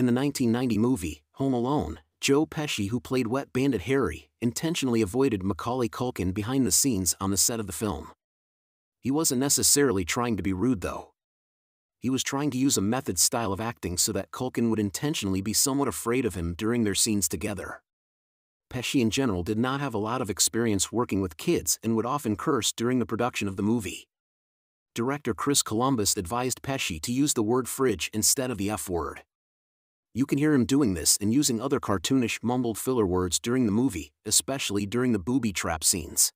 In the 1990 movie, Home Alone, Joe Pesci, who played Wet Bandit Harry, intentionally avoided Macaulay Culkin behind the scenes on the set of the film. He wasn't necessarily trying to be rude though. He was trying to use a method style of acting so that Culkin would intentionally be somewhat afraid of him during their scenes together. Pesci in general did not have a lot of experience working with kids and would often curse during the production of the movie. Director Chris Columbus advised Pesci to use the word fridge instead of the F word. You can hear him doing this and using other cartoonish mumbled filler words during the movie, especially during the booby trap scenes.